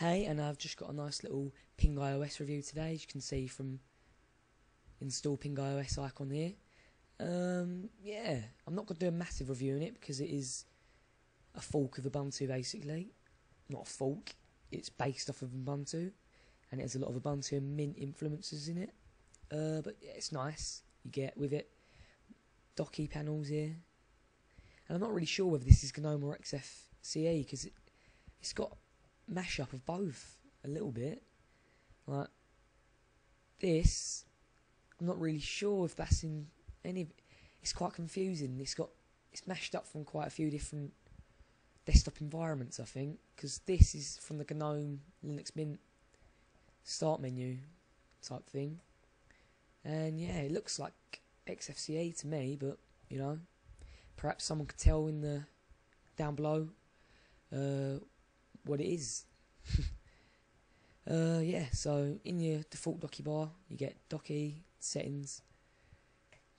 Hey, and I've just got a nice little Pinguy OS review today, as you can see from install Pinguy OS icon here. Um, yeah, I'm not going to do a massive review on it because it is a fork of Ubuntu basically. Not a fork, it's based off of Ubuntu and it has a lot of Ubuntu and Mint influences in it. Uh, but yeah, it's nice. You get with it Docky panels here. And I'm not really sure whether this is GNOME or XFCE because it, it's got mashup of both a little bit. Like this, I'm not really sure if that's in any. It's quite confusing. It's got it's mashed up from quite a few different desktop environments, I think, because this is from the GNOME Linux Mint start menu type thing. And yeah, it looks like XFCE to me, but you know, perhaps someone could tell in the down below uh, what it is. uh, yeah, so in your default Docky bar, you get Docky settings.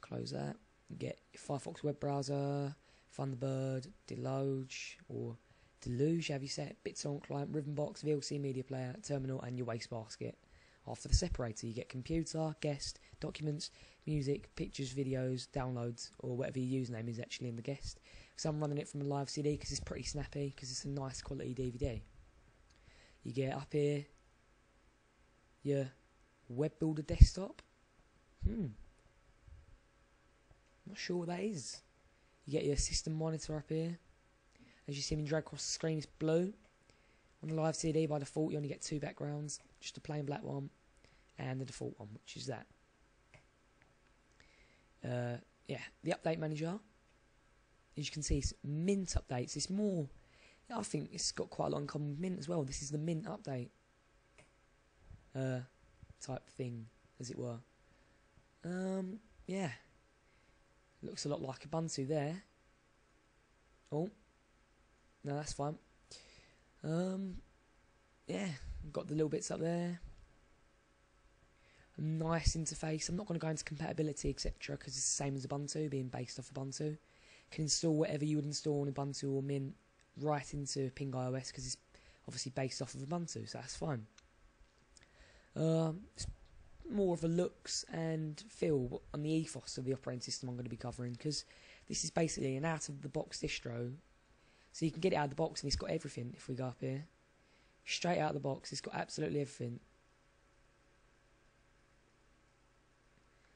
Close that. You get Firefox web browser, Thunderbird, Deluge, or Deluge, have you set BitTorrent client, Rhythmbox, VLC media player, terminal, and your wastebasket. After the separator, you get computer, guest, documents, music, pictures, videos, downloads, or whatever your username is actually in the guest. So I'm running it from a live CD because it's pretty snappy, because it's a nice quality DVD. You get up here your web builder desktop. Hmm. Not sure what that is. You get your system monitor up here. As you see me drag across the screen, it's blue. On the live CD, by default, you only get two backgrounds, just a plain black one, and the default one, which is that. Uh, yeah, the update manager. As you can see, it's Mint updates. It's more, I think it's got quite a lot in common with Mint as well. This is the Mint update uh, type thing, as it were. Um, yeah, looks a lot like Ubuntu there. Oh, no, that's fine. Um, yeah, got the little bits up there. A nice interface. I'm not going to go into compatibility, etc., because it's the same as Ubuntu, being based off Ubuntu. Can install whatever you would install on Ubuntu or Mint right into Pinguy OS because it's obviously based off of Ubuntu, so that's fine. Um, it's more of a looks and feel on the ethos of the operating system I'm going to be covering because this is basically an out of the box distro so you can get it out of the box and it's got everything if we go up here. Straight out of the box, it's got absolutely everything.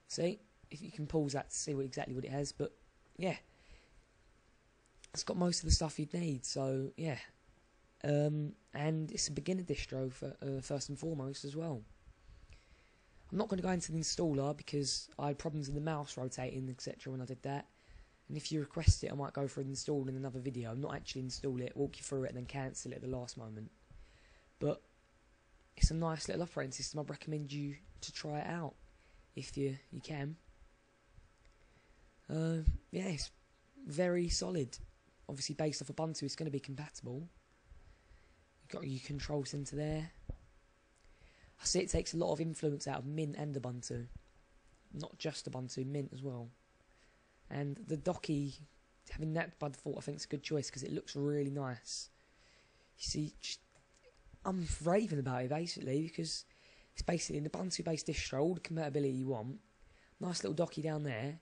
See? If you can pause that to see what exactly what it has, but yeah. It's got most of the stuff you'd need, so yeah. Um, and it's a beginner distro for, uh, first and foremost as well. I'm not going to go into the installer because I had problems with the mouse rotating, etc. when I did that. And if you request it, I might go for an install in another video. I'm Not actually install it, walk you through it, and then cancel it at the last moment. But it's a nice little operating system. I'd recommend you to try it out if you you can. Uh, yeah, it's very solid. Obviously, based off Ubuntu, it's going to be compatible. You've got your control center there. I see it takes a lot of influence out of Mint and Ubuntu, not just Ubuntu, Mint as well. And the Docky, having that by default, I think is a good choice because it looks really nice. You see, I'm raving about it basically because it's basically an Ubuntu based distro, all the compatibility you want. Nice little Docky down there.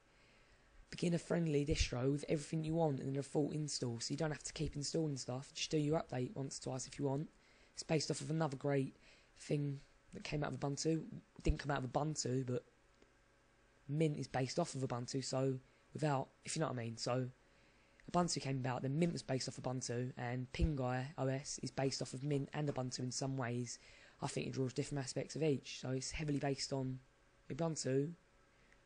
Beginner friendly distro with everything you want in a full install, so you don't have to keep installing stuff. Just do your update once or twice if you want. It's based off of another great thing that came out of Ubuntu. Didn't come out of Ubuntu, but Mint is based off of Ubuntu, so without, if you know what I mean. So Ubuntu came about, then Mint was based off Ubuntu, and Pinguy OS is based off of Mint and Ubuntu in some ways. I think it draws different aspects of each. So it's heavily based on Ubuntu,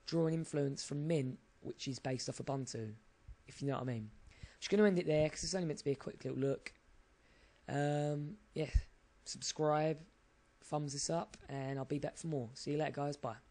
drawing influence from Mint, which is based off Ubuntu, if you know what I mean. I'm just going to end it there because it's only meant to be a quick little look. Um, yeah, subscribe, thumbs this up, and I'll be back for more. See you later, guys. Bye.